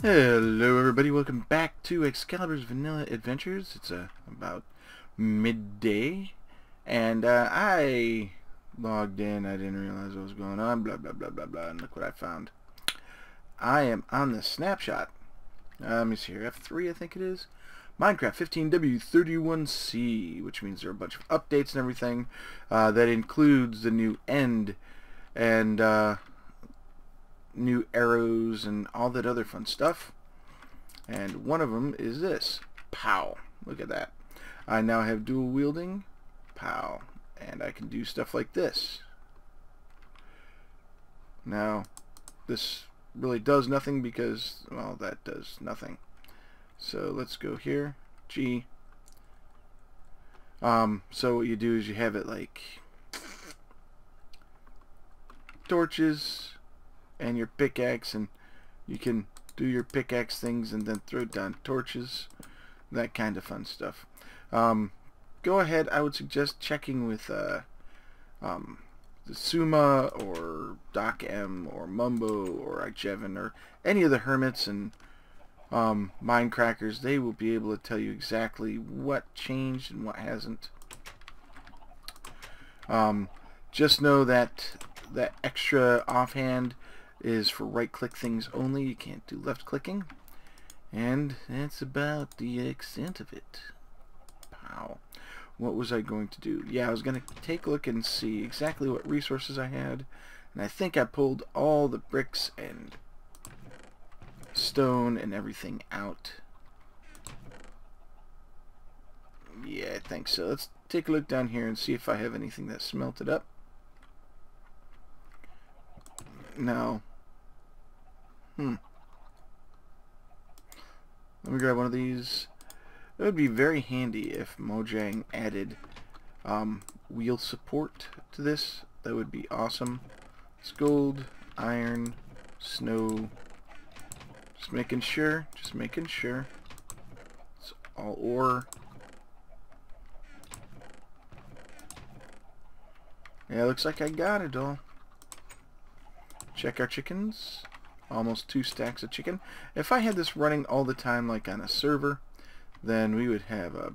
Hello everybody, welcome back to Excalibur's Vanilla Adventures. It's uh, about midday, and uh, I logged in, I didn't realize what was going on, blah blah blah blah blah, and look what I found. I am on the snapshot. Uh, let me see here, F3 I think it is. Minecraft 15W31C, which means there are a bunch of updates and everything. Uh, that includes the new end, and uh, new arrows and all that other fun stuff. And one of them is this. Pow. Look at that. I now have dual wielding. Pow. And I can do stuff like this. Now, this really does nothing because, well, that does nothing. So let's go here. G. Um, so what you do is you have it like torches, and your pickaxe and you can do your pickaxe things and then throw down torches that kind of fun stuff um, go ahead I would suggest checking with uh, um, Xisuma or Doc M or Mumbo or iJevin or any of the hermits and um, Mindcrackers they will be able to tell you exactly what changed and what hasn't um, just know that that extra offhand is for right click things only. You can't do left clicking. And that's about the extent of it. Wow. What was I going to do? Yeah, I was going to take a look and see exactly what resources I had. And I think I pulled all the bricks and stone and everything out. Yeah, I think so. Let's take a look down here and see if I have anything that smelted up. No. Hmm. Let me grab one of these. It would be very handy if Mojang added um, wheel support to this. That would be awesome. It's gold, iron, snow. Just making sure. Just making sure. It's all ore. Yeah, looks like I got it all. Check our chickens almost two stacks of chicken. If I had this running all the time like on a server, then we would have a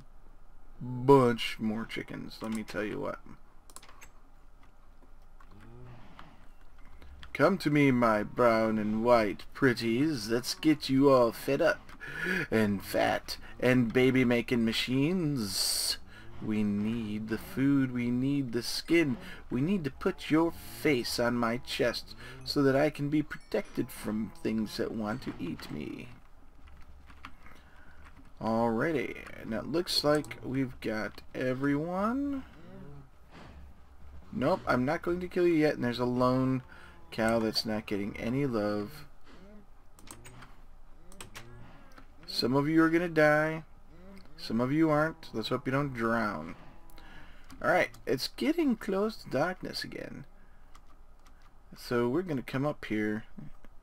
bunch more chickens, let me tell you what. Come to me, my brown and white pretties. Let's get you all fed up and fat and baby-making machines. We need the food, we need the skin, we need to put your face on my chest so that I can be protected from things that want to eat me. Alrighty, and it looks like we've got everyone. Nope, I'm not going to kill you yet, and there's a lone cow that's not getting any love. Some of you are going to die. Some of you aren't. Let's hope you don't drown. Alright, it's getting close to darkness again. So we're going to come up here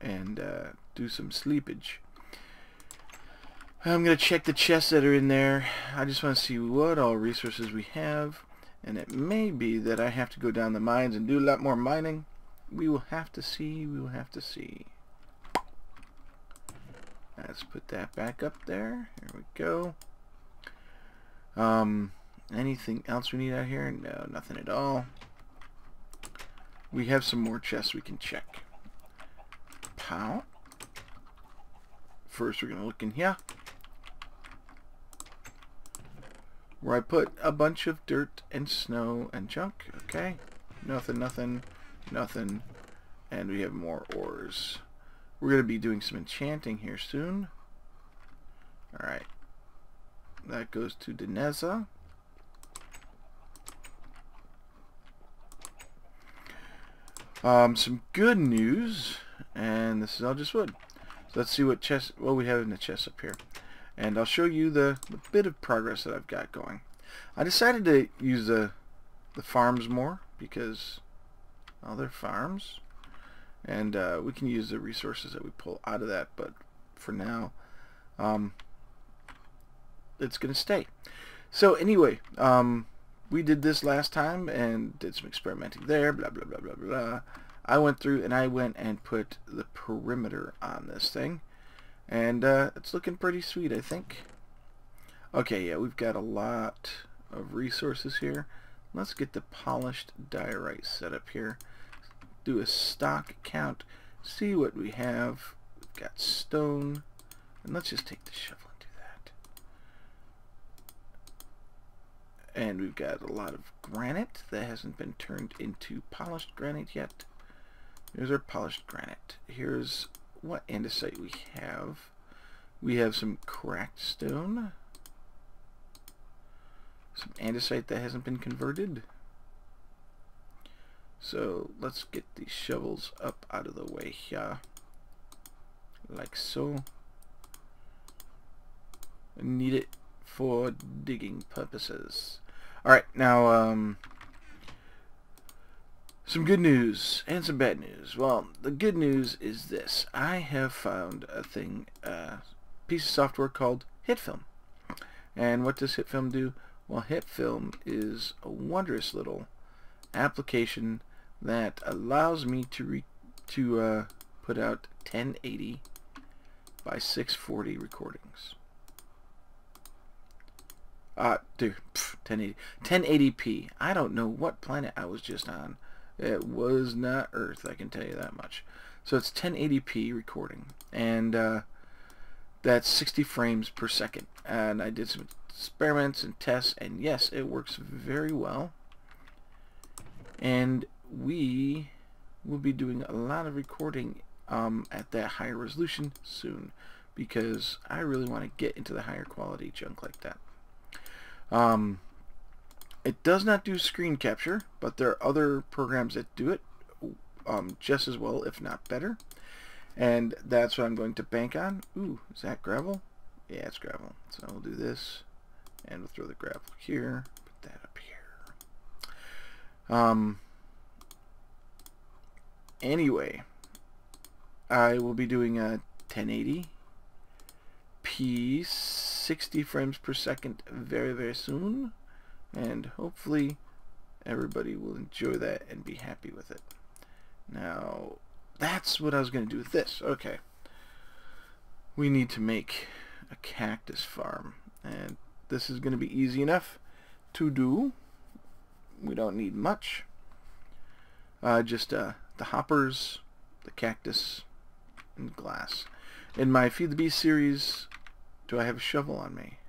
and uh, do some sleepage. I'm going to check the chests that are in there. I just want to see what all resources we have. And it may be that I have to go down the mines and do a lot more mining. We will have to see. We will have to see. Let's put that back up there. Here we go. Um, anything else we need out here? No, nothing at all. We have some more chests we can check. Pow. First, we're going to look in here. Where I put a bunch of dirt and snow and junk. Okay. Nothing, nothing, nothing. And we have more ores. We're going to be doing some enchanting here soon. Alright. That goes to Deneza. Um, some good news, and this is all just wood. So let's see what chest, what we have in the chest up here. And I'll show you the, the bit of progress that I've got going. I decided to use the, the farms more because, they're farms. And uh, we can use the resources that we pull out of that, but for now, um, it's going to stay. So anyway, um, we did this last time and did some experimenting there, blah, blah, blah, blah, blah. I went through and I went and put the perimeter on this thing. And uh, it's looking pretty sweet, I think. Okay, yeah, we've got a lot of resources here. Let's get the polished diorite set up here. Do a stock count. See what we have. We've got stone. And let's just take the shovel and do that. And we've got a lot of granite that hasn't been turned into polished granite yet. Here's our polished granite. Here's what andesite we have. We have some cracked stone. Some andesite that hasn't been converted. So let's get these shovels up out of the way here. Like so. I need it for digging purposes. Alright, now, um, some good news and some bad news. Well, the good news is this. I have found a thing, a uh, piece of software called HitFilm. And what does HitFilm do? Well, HitFilm is a wondrous little application that allows me to re to uh, put out 1080 by 640 recordings. Uh, dude, pff, 1080, 1080p. I don't know what planet I was just on. It was not Earth, I can tell you that much. So it's 1080p recording, and uh, that's 60 frames per second. And I did some experiments and tests, and yes, it works very well. And we will be doing a lot of recording um, at that higher resolution soon, because I really want to get into the higher quality junk like that. Um, it does not do screen capture, but there are other programs that do it um, just as well, if not better. And that's what I'm going to bank on. Ooh, is that gravel? Yeah, it's gravel. So we'll do this, and we'll throw the gravel here. Put that up here. Um. Anyway, I will be doing a 1080 p 60 frames per second very, very soon and hopefully everybody will enjoy that and be happy with it. Now, that's what I was going to do with this. Okay. We need to make a cactus farm, and this is going to be easy enough to do. We don't need much. Uh, just uh, the hoppers, the cactus, and glass. In my Feed the Beast series, do I have a shovel on me?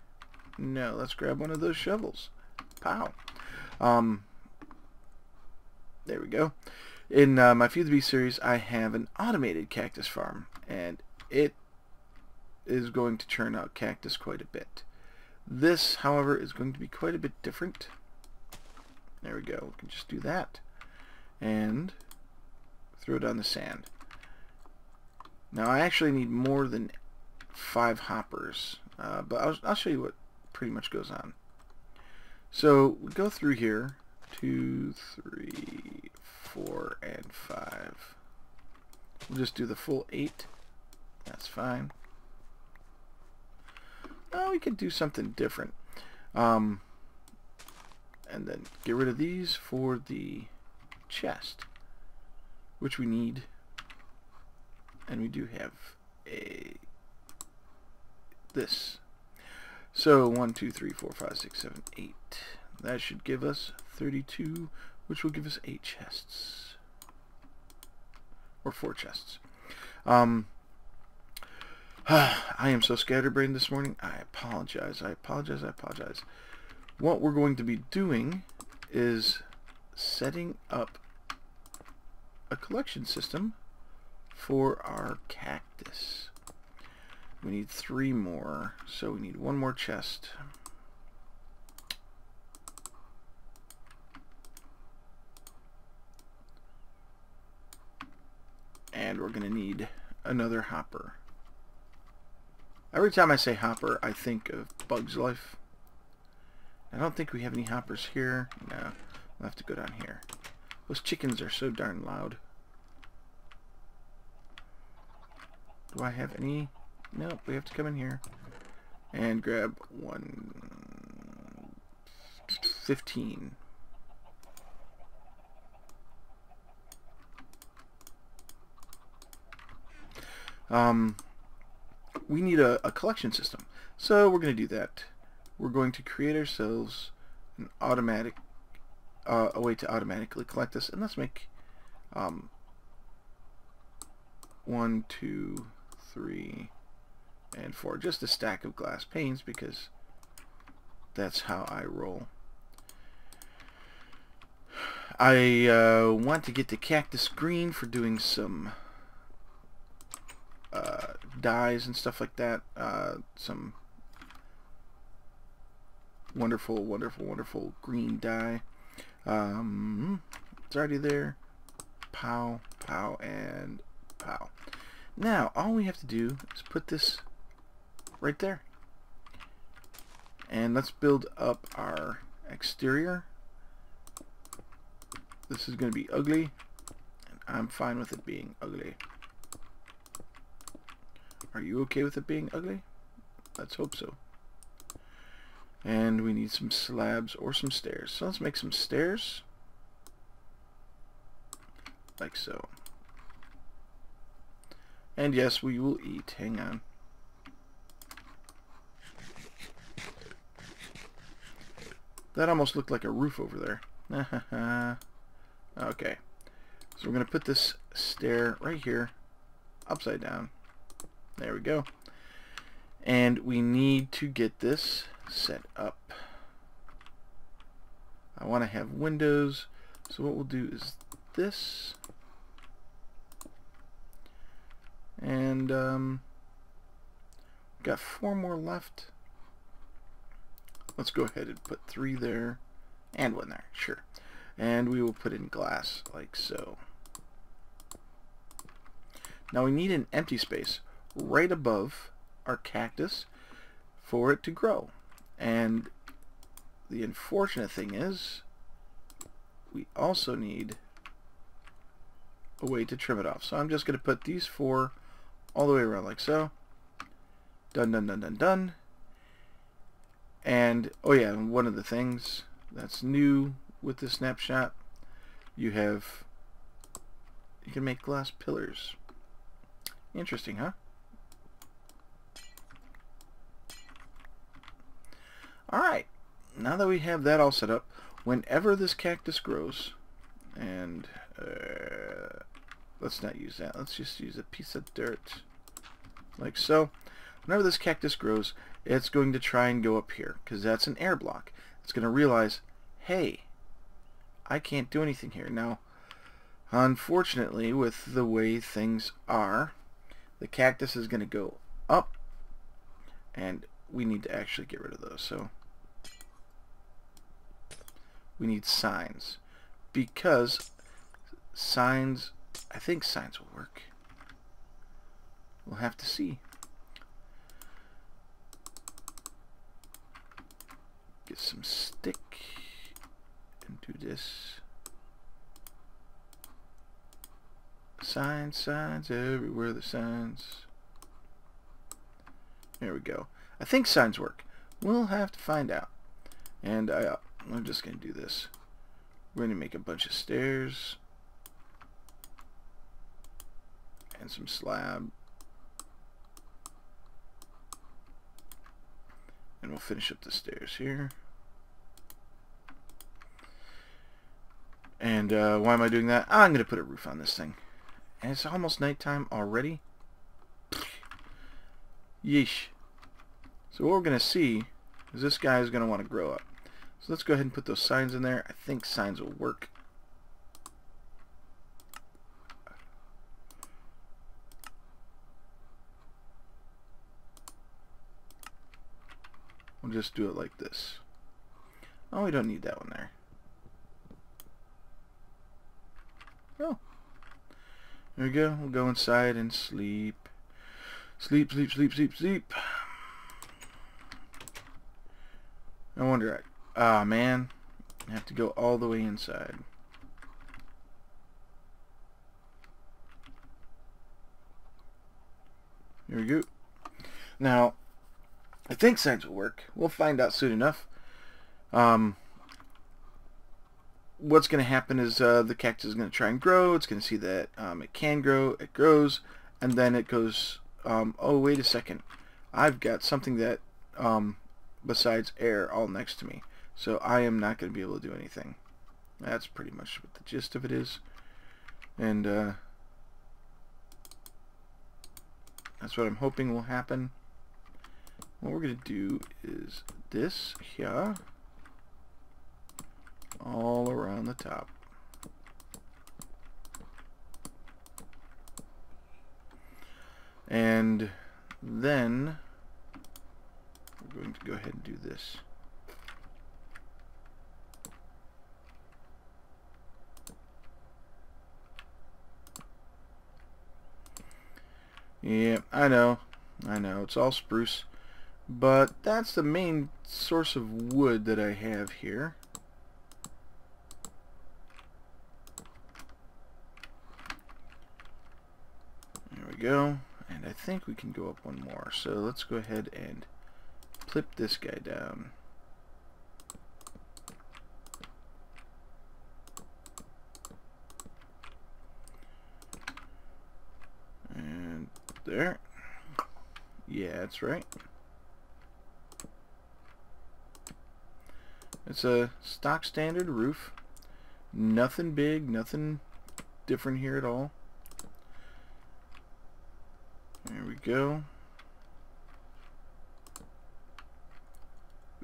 No, let's grab one of those shovels. Pow. Um, there we go. In uh, my Feed the Beast series, I have an automated cactus farm, and it is going to churn out cactus quite a bit. This, however, is going to be quite a bit different. There we go. We can just do that. And throw it on the sand. Now, I actually need more than five hoppers, uh, but I'll, I'll show you what pretty much goes on. So we go through here, two, three, four, and five. We'll just do the full eight. That's fine. Oh, we could do something different. Um, and then get rid of these for the chest, which we need. And we do have a this so 1, 2, 3, 4, 5, 6, 7, 8. That should give us 32, which will give us 8 chests. Or 4 chests. Um, I am so scatterbrained this morning. I apologize. I apologize. I apologize. What we're going to be doing is setting up a collection system for our cactus. We need three more, so we need one more chest. And we're going to need another hopper. Every time I say hopper, I think of Bug's Life. I don't think we have any hoppers here. No, we'll have to go down here. Those chickens are so darn loud. Do I have any Nope, we have to come in here and grab one 15. Um, we need a, a collection system. So we're going to do that. We're going to create ourselves an automatic, uh, a way to automatically collect this. And let's make um, one, two, three, and four. Just a stack of glass panes because that's how I roll. I uh, want to get the cactus green for doing some uh, dyes and stuff like that. Uh, some wonderful, wonderful, wonderful green dye. Um, it's already there. Pow, pow, and pow. Now, all we have to do is put this right there. And let's build up our exterior. This is going to be ugly. And I'm fine with it being ugly. Are you okay with it being ugly? Let's hope so. And we need some slabs or some stairs. So let's make some stairs. Like so. And yes, we will eat. Hang on. That almost looked like a roof over there. okay. So we're going to put this stair right here, upside down. There we go. And we need to get this set up. I want to have windows. So what we'll do is this. And um, got four more left. Let's go ahead and put three there and one there, sure. And we will put in glass like so. Now we need an empty space right above our cactus for it to grow. And the unfortunate thing is we also need a way to trim it off. So I'm just going to put these four all the way around like so. Done, done, done, done, done. And, oh yeah, one of the things that's new with the snapshot, you have, you can make glass pillars. Interesting, huh? Alright, now that we have that all set up, whenever this cactus grows, and uh, let's not use that, let's just use a piece of dirt, like so. Whenever this cactus grows, it's going to try and go up here because that's an air block. It's going to realize, hey, I can't do anything here. Now, unfortunately, with the way things are, the cactus is going to go up and we need to actually get rid of those. So we need signs because signs, I think signs will work. We'll have to see. get some stick and do this. Signs, signs, everywhere the signs. There we go. I think signs work. We'll have to find out. And I, uh, I'm just going to do this. We're going to make a bunch of stairs. And some slab. And we'll finish up the stairs here. And uh, why am I doing that? I'm going to put a roof on this thing. And it's almost nighttime already. Yeesh. So what we're going to see is this guy is going to want to grow up. So let's go ahead and put those signs in there. I think signs will work. We'll just do it like this. Oh, we don't need that one there. Oh. There we go. We'll go inside and sleep. Sleep, sleep, sleep, sleep, sleep. I wonder... Ah, man. I have to go all the way inside. Here we go. Now, I think signs will work. We'll find out soon enough. Um, what's going to happen is uh, the cactus is going to try and grow. It's going to see that um, it can grow. It grows, and then it goes, um, oh, wait a second. I've got something that, um, besides air, all next to me. So I am not going to be able to do anything. That's pretty much what the gist of it is. And uh, that's what I'm hoping will happen. What we're going to do is this here all around the top. And then we're going to go ahead and do this. Yeah, I know. I know. It's all spruce. But that's the main source of wood that I have here. There we go. And I think we can go up one more. So let's go ahead and clip this guy down. And there. Yeah, that's right. It's a stock standard roof. Nothing big, nothing different here at all. There we go.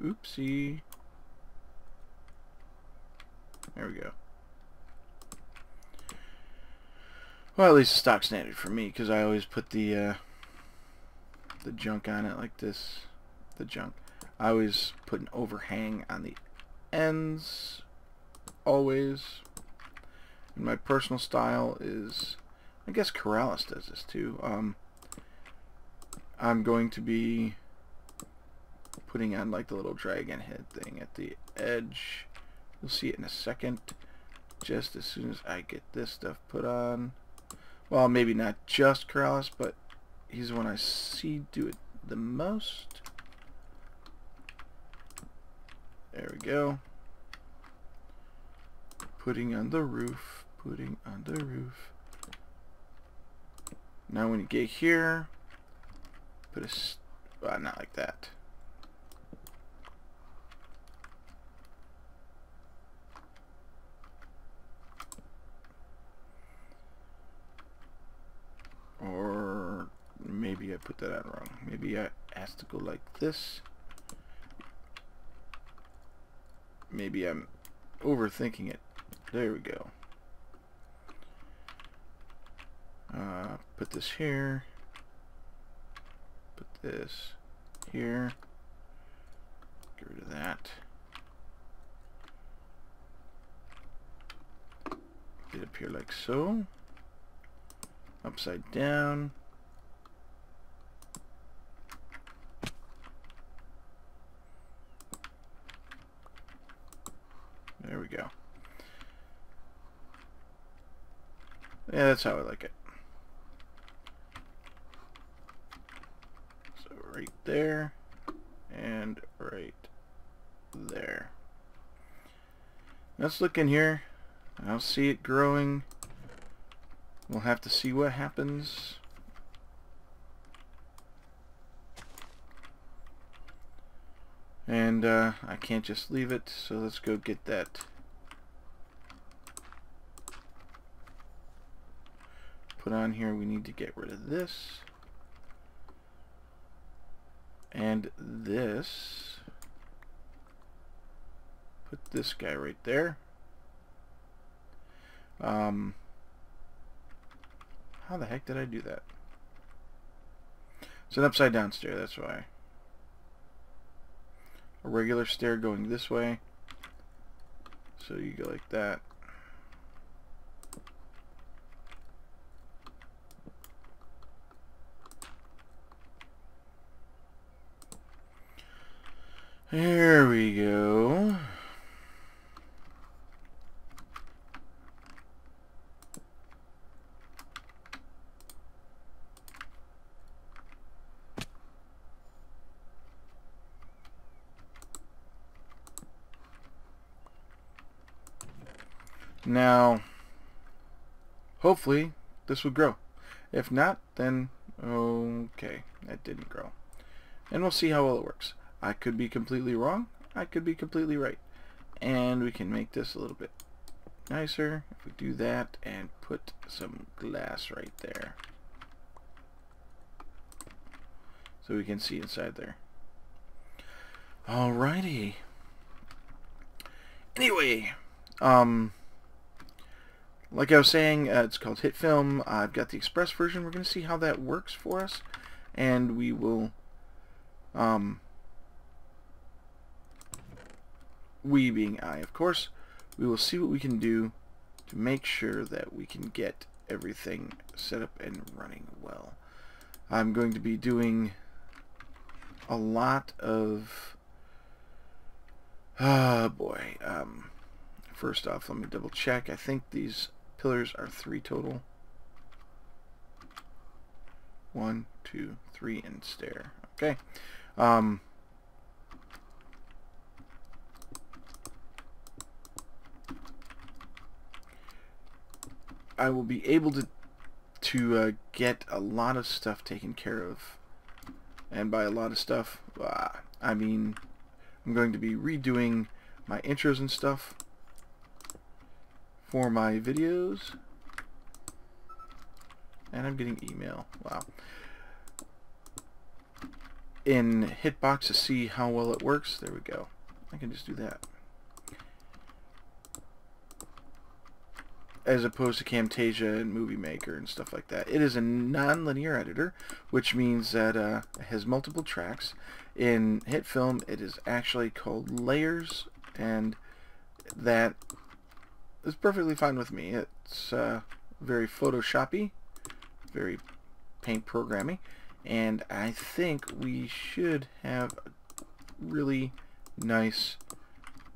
Oopsie. There we go. Well, at least the stock standard for me, because I always put the uh, the junk on it like this. The junk. I always put an overhang on the ends. Always. And my personal style is, I guess Keralis does this too. Um, I'm going to be putting on like the little dragon head thing at the edge. You'll see it in a second. Just as soon as I get this stuff put on. Well, maybe not just Keralis, but he's the one I see do it the most. There we go. Putting on the roof. Putting on the roof. Now when you get here, put a... Well, uh, not like that. Or maybe I put that out wrong. Maybe I asked to go like this. Maybe I'm overthinking it. There we go. Uh, put this here. Put this here. Get rid of that. Get up here like so. Upside down. There we go. Yeah, that's how I like it. So right there and right there. Let's look in here. I'll see it growing. We'll have to see what happens. And uh, I can't just leave it, so let's go get that put on here. We need to get rid of this. And this. Put this guy right there. Um, how the heck did I do that? It's an upside down stair, that's why. A regular stair going this way. So you go like that. There we go. Now, hopefully this will grow. If not, then okay, that didn't grow. And we'll see how well it works. I could be completely wrong. I could be completely right. And we can make this a little bit nicer if we do that and put some glass right there. So we can see inside there. Alrighty. Anyway, um, like I was saying, uh, it's called HitFilm. I've got the Express version. We're going to see how that works for us. And we will, um, we being I, of course, we will see what we can do to make sure that we can get everything set up and running well. I'm going to be doing a lot of ah oh boy um, first off let me double check I think these pillars are three total. One two three and stair. Okay. Um, I will be able to to uh, get a lot of stuff taken care of. And by a lot of stuff uh, I mean I'm going to be redoing my intros and stuff for my videos. And I'm getting email. Wow. In Hitbox to see how well it works. There we go. I can just do that. As opposed to Camtasia and Movie Maker and stuff like that. It is a non-linear editor, which means that uh, it has multiple tracks. In HitFilm, it is actually called layers, and that is perfectly fine with me. It's uh, very Photoshoppy, very paint programmy, and I think we should have a really nice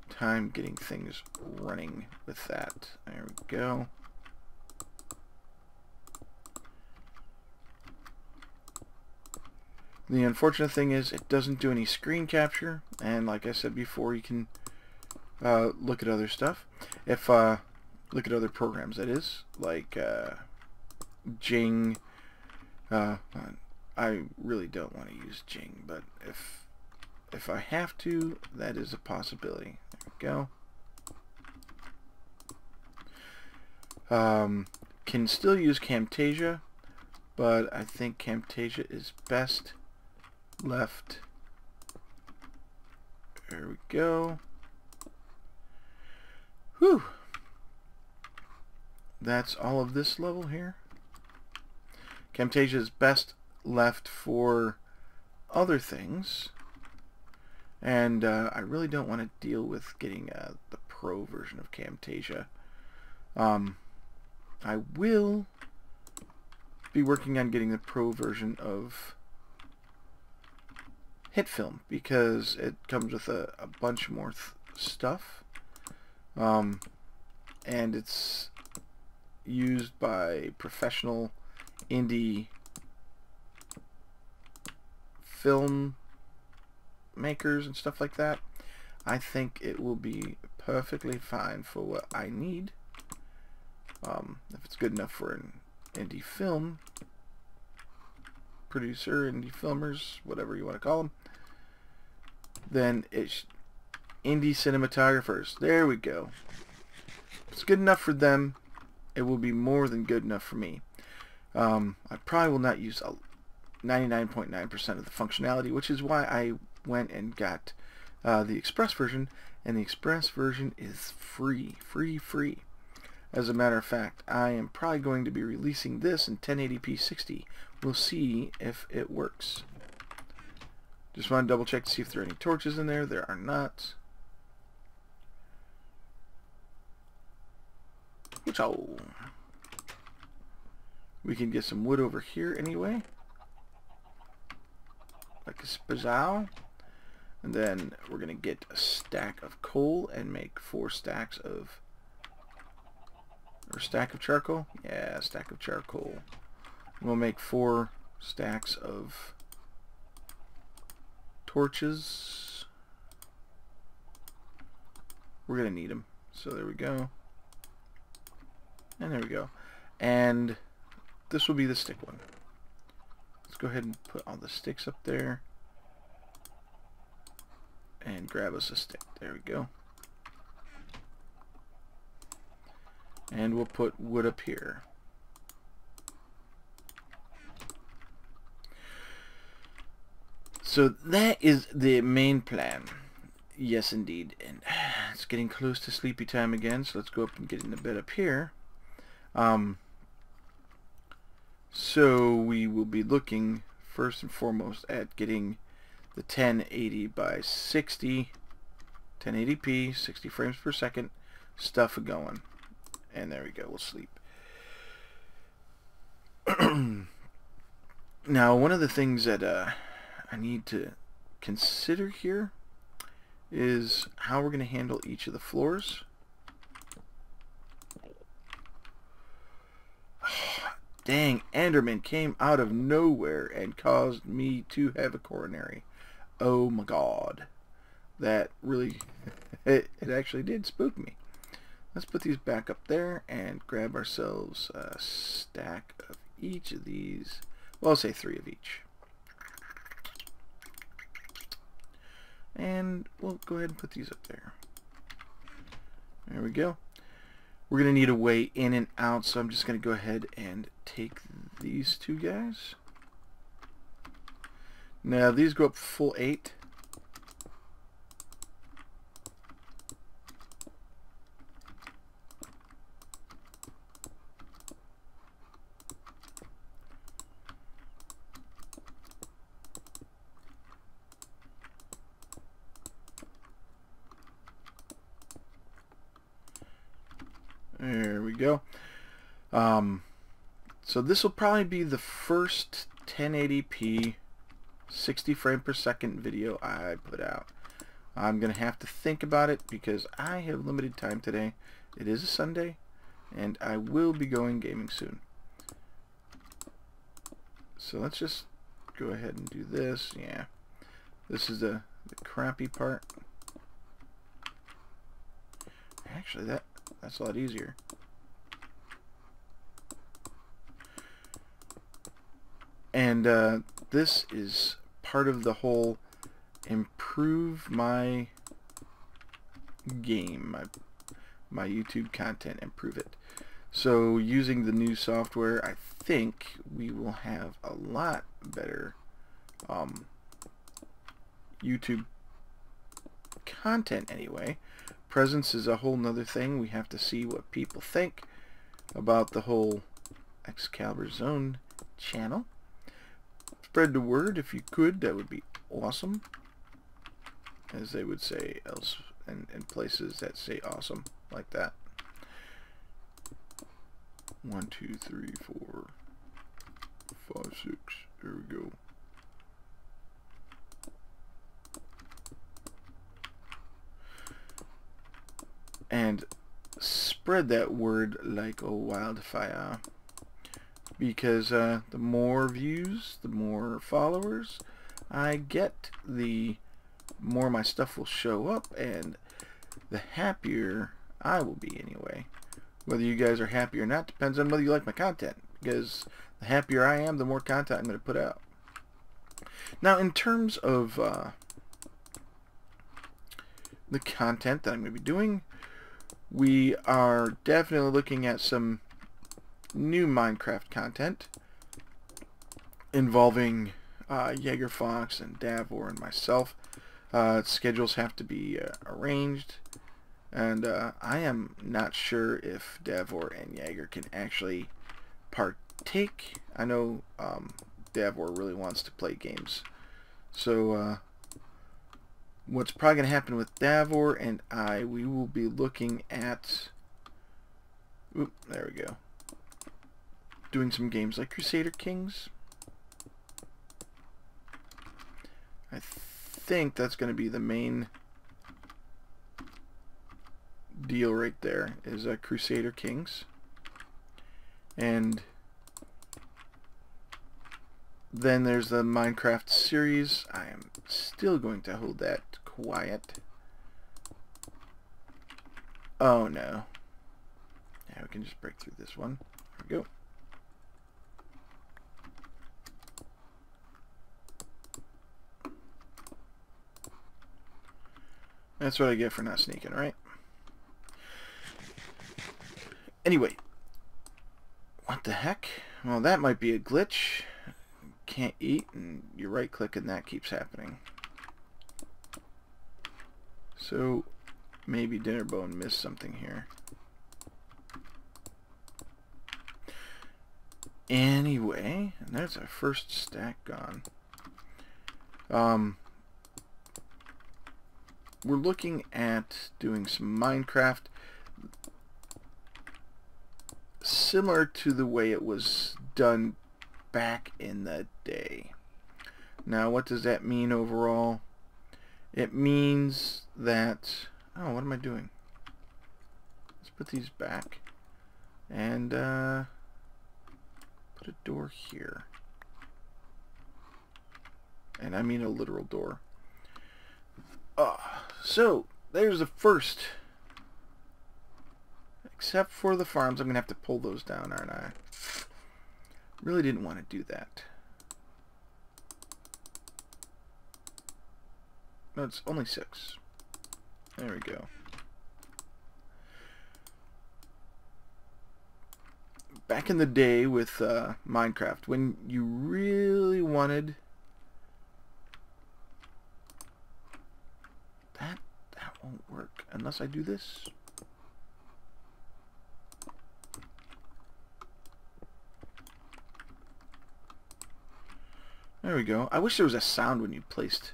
time getting things running with that. There we go. The unfortunate thing is it doesn't do any screen capture and like I said before you can uh, look at other stuff. If uh, look at other programs that is like uh, Jing uh, I really don't want to use Jing but if if I have to that is a possibility There we go. Um, can still use Camtasia, but I think Camtasia is best left. There we go. Whew. That's all of this level here. Camtasia is best left for other things. And uh, I really don't want to deal with getting uh, the pro version of Camtasia. Um, I will be working on getting the pro version of HitFilm because it comes with a, a bunch more stuff. Um, and it's used by professional indie film makers and stuff like that, I think it will be perfectly fine for what I need. Um, if it's good enough for an indie film producer, indie filmers, whatever you want to call them, then it's indie cinematographers. There we go. It's good enough for them, it will be more than good enough for me. Um, I probably will not use 99.9% .9 of the functionality, which is why I went and got uh, the Express version, and the Express version is free, free, free. As a matter of fact, I am probably going to be releasing this in 1080p 60. We'll see if it works. Just want to double check to see if there are any torches in there. There are not. We can get some wood over here anyway. Like a spazal. And then we're going to get a stack of coal and make four stacks of... Or stack of charcoal? Yeah, stack of charcoal. We'll make four stacks of torches. We're going to need them. So there we go. And there we go. And this will be the stick one. Let's go ahead and put all the sticks up there. And grab us a stick. There we go. And we'll put wood up here. So that is the main plan. Yes, indeed. And it's getting close to sleepy time again, so let's go up and get in the bed up here. Um, so we will be looking first and foremost at getting the 1080 by 60, 1080p, 60 frames per second stuff going. And there we go, we'll sleep. now, one of the things that uh, I need to consider here is how we're going to handle each of the floors. Dang, Enderman came out of nowhere and caused me to have a coronary. Oh my god. That really, it, it actually did spook me. Let's put these back up there and grab ourselves a stack of each of these. Well, I'll say three of each. And we'll go ahead and put these up there. There we go. We're going to need a way in and out, so I'm just going to go ahead and take these two guys. Now, these go up full 8. There we go. Um, so this will probably be the first 1080p 60 frame per second video I put out. I'm going to have to think about it because I have limited time today. It is a Sunday and I will be going gaming soon. So let's just go ahead and do this. Yeah. This is the, the crappy part. Actually, that that's a lot easier. And uh, this is part of the whole improve my game, my, my YouTube content, improve it. So using the new software, I think we will have a lot better um, YouTube content anyway. Presence is a whole nother thing. We have to see what people think about the whole Excalibur Zone channel. Spread the word if you could. That would be awesome. As they would say else in, in places that say awesome like that. One, two, three, four, five, six. There we go. and spread that word like a wildfire because uh, the more views the more followers I get the more my stuff will show up and the happier I will be anyway. Whether you guys are happy or not depends on whether you like my content because the happier I am the more content I'm going to put out. Now in terms of uh, the content that I'm going to be doing we are definitely looking at some new Minecraft content involving uh, Jaeger Fox and Davor and myself. Uh, schedules have to be uh, arranged and uh, I am not sure if Davor and Jaeger can actually partake. I know um, Davor really wants to play games. So uh, what's probably going to happen with Davor and I, we will be looking at, oop, there we go, doing some games like Crusader Kings. I think that's going to be the main deal right there, is uh, Crusader Kings. And then there's the Minecraft series. I am still going to hold that quiet. Oh no. Yeah, we can just break through this one. There we go. That's what I get for not sneaking, right? Anyway. What the heck? Well, that might be a glitch. Can't eat, and you right click and that keeps happening. So, maybe Dinnerbone missed something here. Anyway, and there's our first stack gone. Um, we're looking at doing some Minecraft similar to the way it was done back in the day. Now, what does that mean overall? It means that... Oh, what am I doing? Let's put these back. And, uh... Put a door here. And I mean a literal door. Uh, so, there's the first. Except for the farms, I'm going to have to pull those down, aren't I? Really didn't want to do that. No, it's only six. There we go. Back in the day with uh, Minecraft, when you really wanted that, that won't work unless I do this. There we go. I wish there was a sound when you placed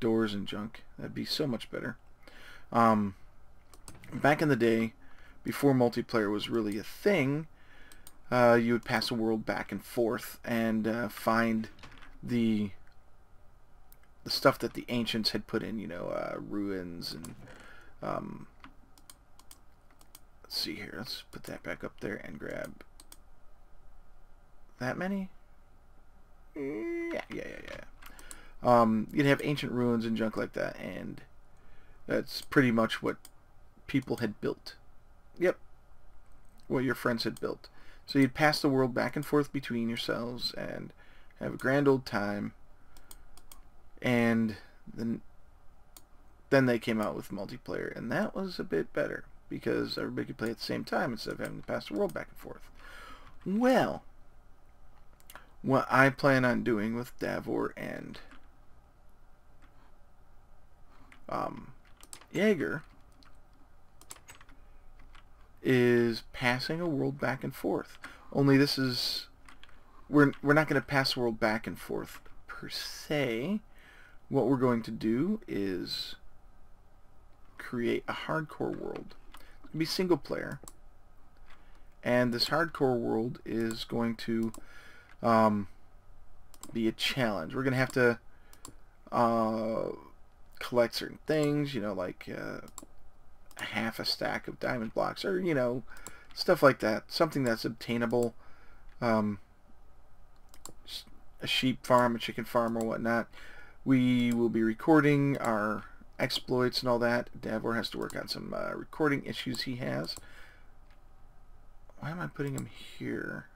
doors and junk. That'd be so much better. Um, back in the day, before multiplayer was really a thing, uh, you would pass a world back and forth and uh, find the the stuff that the ancients had put in, you know, uh, ruins and um, let's see here. Let's put that back up there and grab that many. Yeah, yeah, yeah, yeah. Um, you'd have ancient ruins and junk like that, and that's pretty much what people had built. Yep, what your friends had built. So you'd pass the world back and forth between yourselves and have a grand old time. And then, then they came out with multiplayer, and that was a bit better because everybody could play at the same time instead of having to pass the world back and forth. Well, what I plan on doing with Davor and um, Jaeger is passing a world back and forth. Only this is we're we're not going to pass the world back and forth per se. What we're going to do is create a hardcore world. It's going to be single player. And this hardcore world is going to um, be a challenge. We're going to have to uh, collect certain things, you know, like uh, half a stack of diamond blocks or, you know, stuff like that. Something that's obtainable. Um, a sheep farm, a chicken farm, or whatnot. We will be recording our exploits and all that. Davor has to work on some uh, recording issues he has. Why am I putting him here?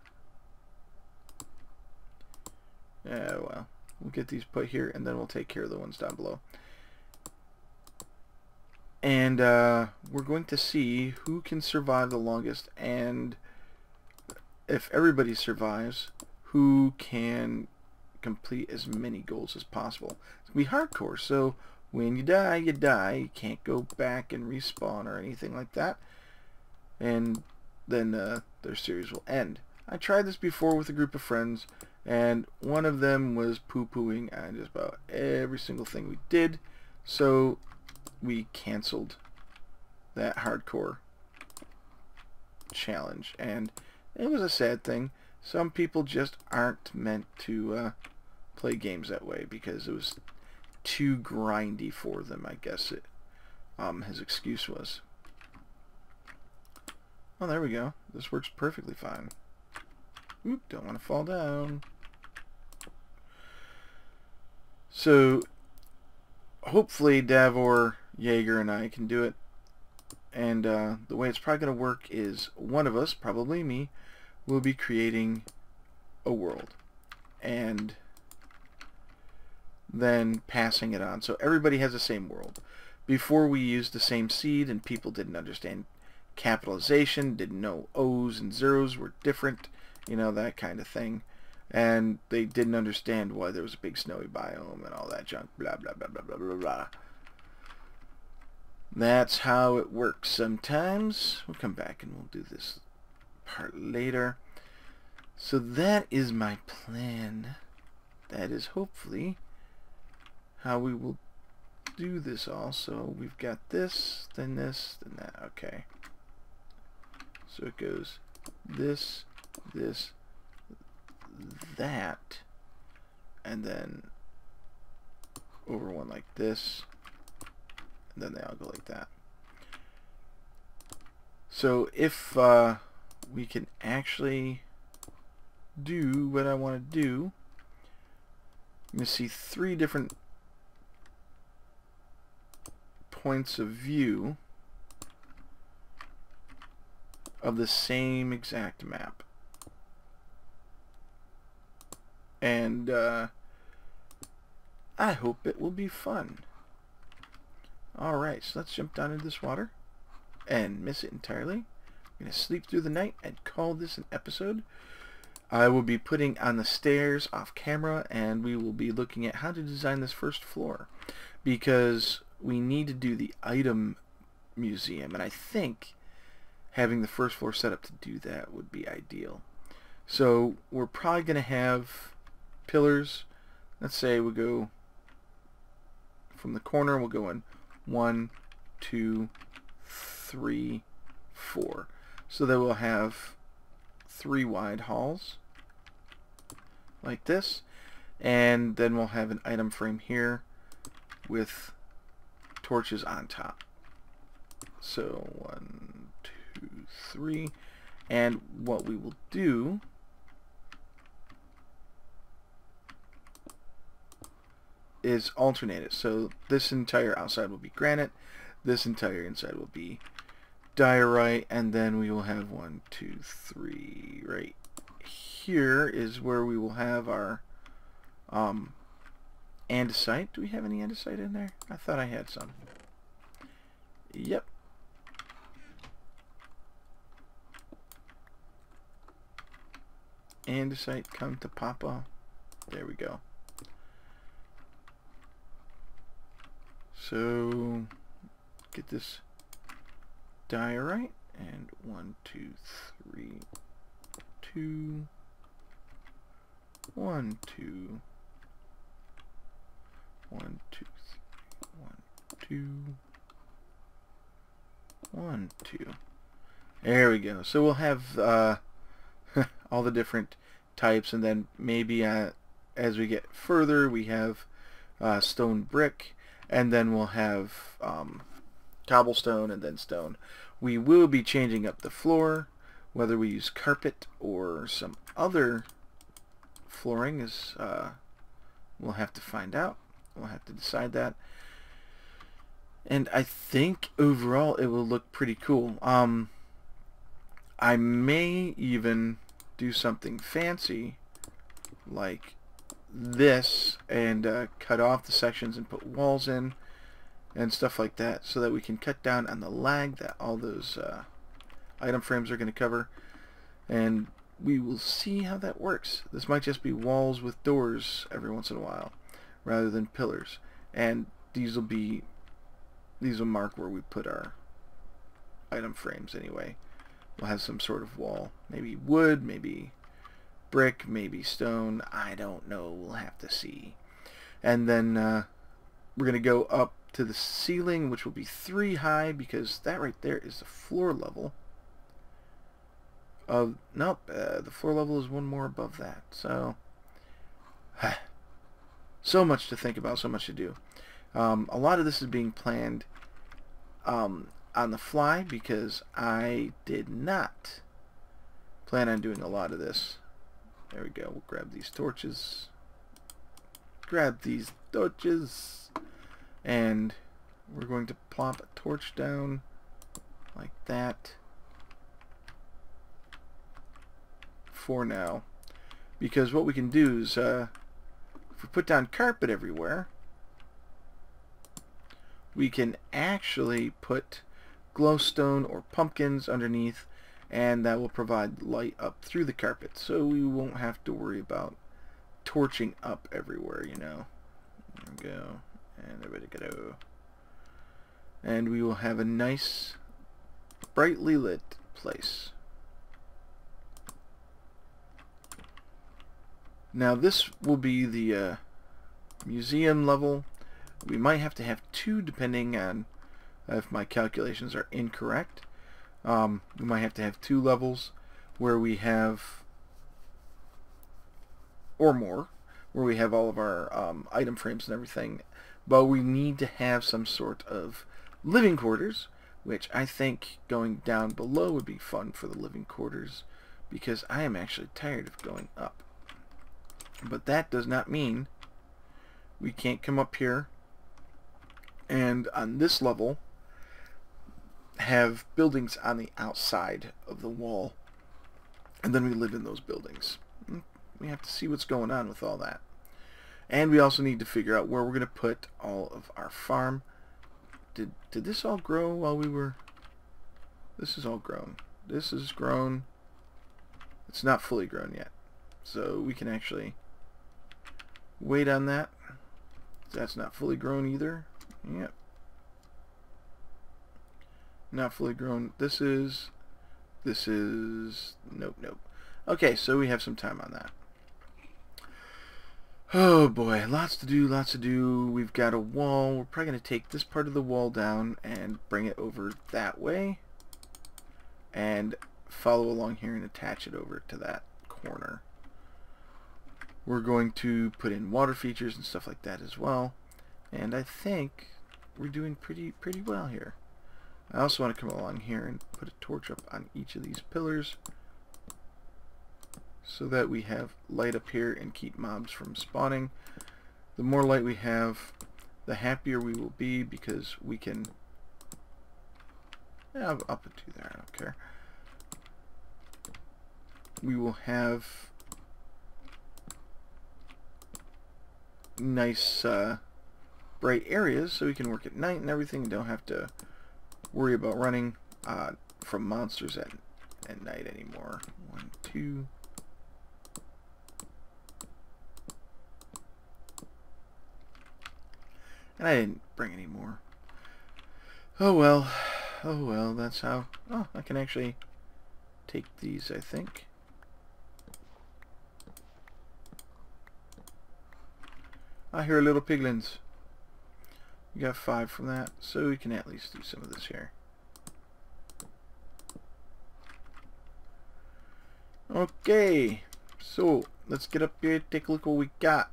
Yeah, well, we'll get these put here, and then we'll take care of the ones down below. And uh, we're going to see who can survive the longest, and if everybody survives, who can complete as many goals as possible. It's going to be hardcore, so when you die, you die. You can't go back and respawn or anything like that. And then uh, their series will end. I tried this before with a group of friends, and one of them was poo-pooing on just about every single thing we did, so we canceled that hardcore challenge, and it was a sad thing. Some people just aren't meant to uh, play games that way because it was too grindy for them, I guess it, um, his excuse was. Well, there we go. This works perfectly fine. Oop, don't want to fall down. So, hopefully Davor, Jaeger, and I can do it. And uh, the way it's probably going to work is one of us, probably me, will be creating a world. And then passing it on. So everybody has the same world. Before we used the same seed and people didn't understand capitalization, didn't know O's and zeros were different, you know, that kind of thing. And they didn't understand why there was a big snowy biome and all that junk, blah, blah, blah, blah, blah, blah, blah. That's how it works sometimes. We'll come back and we'll do this part later. So that is my plan. That is hopefully how we will do this also. We've got this, then this, then that. Okay. So it goes this, this, that, and then over one like this, and then they all go like that. So if uh, we can actually do what I want to do, you see three different points of view of the same exact map. And uh, I hope it will be fun. Alright, so let's jump down into this water and miss it entirely. I'm going to sleep through the night and call this an episode. I will be putting on the stairs off camera and we will be looking at how to design this first floor because we need to do the item museum and I think having the first floor set up to do that would be ideal. So we're probably going to have pillars. Let's say we go from the corner, we'll go in one, two, three, four. So that we'll have three wide halls like this and then we'll have an item frame here with torches on top. So one, two, three. And what we will do is alternate it. So this entire outside will be granite, this entire inside will be diorite, and then we will have one, two, three, right here is where we will have our um, andesite. Do we have any andesite in there? I thought I had some. Yep. Andesite come to Papa. There we go. So, get this diorite. And one, two, three, two, one, two, one, two, three, one, two, one, two. There we go. So we'll have uh, all the different types, and then maybe uh, as we get further, we have uh, stone brick, and then we'll have um, cobblestone and then stone. We will be changing up the floor, whether we use carpet or some other flooring is uh, we'll have to find out. We'll have to decide that. And I think overall it will look pretty cool. Um, I may even do something fancy like this and uh, cut off the sections and put walls in and stuff like that so that we can cut down on the lag that all those uh, item frames are going to cover and we will see how that works. This might just be walls with doors every once in a while rather than pillars. And these will be these will mark where we put our item frames anyway. We'll have some sort of wall. Maybe wood, maybe brick, maybe stone. I don't know. We'll have to see. And then uh, we're going to go up to the ceiling, which will be three high because that right there is the floor level. Of nope uh, the floor level is one more above that so so much to think about so much to do. Um, a lot of this is being planned um, on the fly because I did not plan on doing a lot of this. There we go we'll grab these torches. Grab these torches and we're going to plop a torch down like that for now. Because what we can do is uh, if we put down carpet everywhere we can actually put glowstone or pumpkins underneath and that will provide light up through the carpet. So we won't have to worry about torching up everywhere you know. There we go and everybody go and we will have a nice brightly lit place now this will be the uh, museum level we might have to have two depending on if my calculations are incorrect. Um, we might have to have two levels where we have, or more, where we have all of our um, item frames and everything. But we need to have some sort of living quarters, which I think going down below would be fun for the living quarters because I am actually tired of going up. But that does not mean we can't come up here and on this level have buildings on the outside of the wall and then we live in those buildings hmm, we have to see what's going on with all that and we also need to figure out where we're going to put all of our farm did did this all grow while we were this is all grown this is grown it's not fully grown yet so we can actually wait on that that's not fully grown either Yep. Not fully grown. This is, this is, nope, nope. Okay, so we have some time on that. Oh boy, lots to do, lots to do. We've got a wall. We're probably going to take this part of the wall down and bring it over that way. And follow along here and attach it over to that corner. We're going to put in water features and stuff like that as well. And I think we're doing pretty pretty well here. I also want to come along here and put a torch up on each of these pillars so that we have light up here and keep mobs from spawning. The more light we have, the happier we will be because we can I'll, I'll put two there, I don't care. We will have nice uh, bright areas so we can work at night and everything and don't have to worry about running uh, from monsters at, at night anymore. One, two... And I didn't bring any more. Oh well. Oh well, that's how... Oh, I can actually take these, I think. I hear little piglins. We got five from that, so we can at least do some of this here. Okay, so let's get up here, take a look what we got.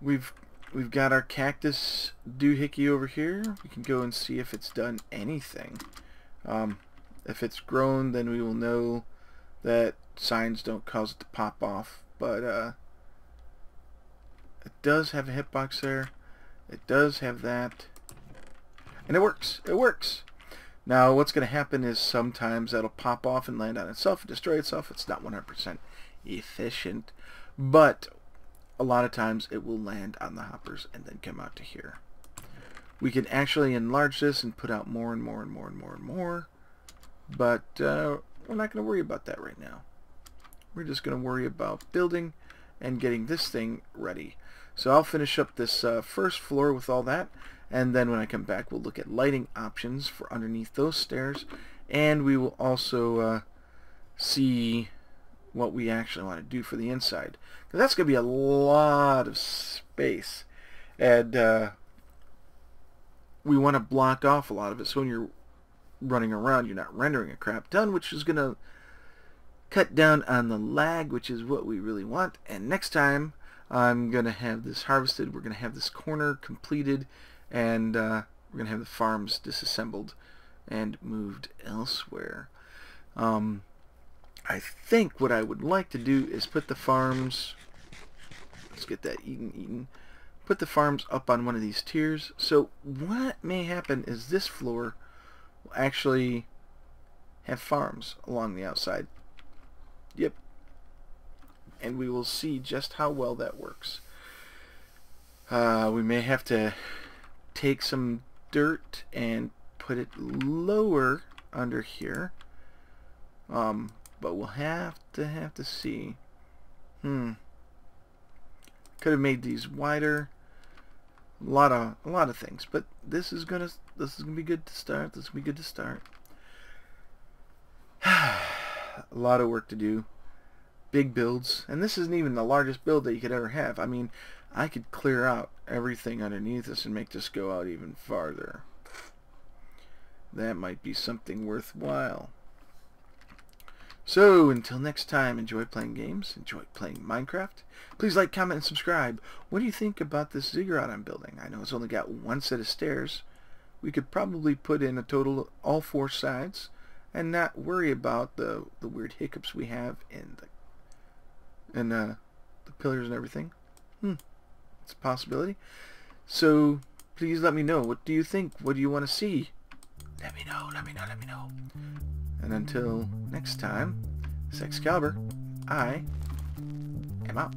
We've we've got our cactus doohickey over here. We can go and see if it's done anything. Um, if it's grown, then we will know that signs don't cause it to pop off. But uh, it does have a hitbox there. It does have that. And it works. It works. Now, what's going to happen is sometimes that'll pop off and land on itself and destroy itself. It's not 100% efficient. But a lot of times it will land on the hoppers and then come out to here. We can actually enlarge this and put out more and more and more and more and more. But uh, we're not going to worry about that right now. We're just going to worry about building and getting this thing ready. So I'll finish up this uh, first floor with all that and then when I come back we'll look at lighting options for underneath those stairs and we will also uh, see what we actually want to do for the inside. Because that's going to be a lot of space. And uh, we want to block off a lot of it. So when you're running around you're not rendering a crap ton which is going to cut down on the lag which is what we really want. And next time I'm going to have this harvested. We're going to have this corner completed, and uh, we're going to have the farms disassembled and moved elsewhere. Um, I think what I would like to do is put the farms, let's get that eaten, eaten, put the farms up on one of these tiers. So what may happen is this floor will actually have farms along the outside. Yep. And we will see just how well that works. Uh, we may have to take some dirt and put it lower under here. Um, but we'll have to have to see. Hmm. Could have made these wider. A lot of a lot of things, but this is gonna this is gonna be good to start. This is gonna be good to start. a lot of work to do. Big builds, and this isn't even the largest build that you could ever have. I mean, I could clear out everything underneath this and make this go out even farther. That might be something worthwhile. So, until next time, enjoy playing games, enjoy playing Minecraft. Please like, comment, and subscribe. What do you think about this ziggurat I'm building? I know it's only got one set of stairs. We could probably put in a total of all four sides and not worry about the, the weird hiccups we have in the, in, uh, the pillars and everything. Hmm, it's a possibility. So, please let me know. What do you think? What do you want to see? Let me know, let me know, let me know. And until next time, Excalibur, I am out.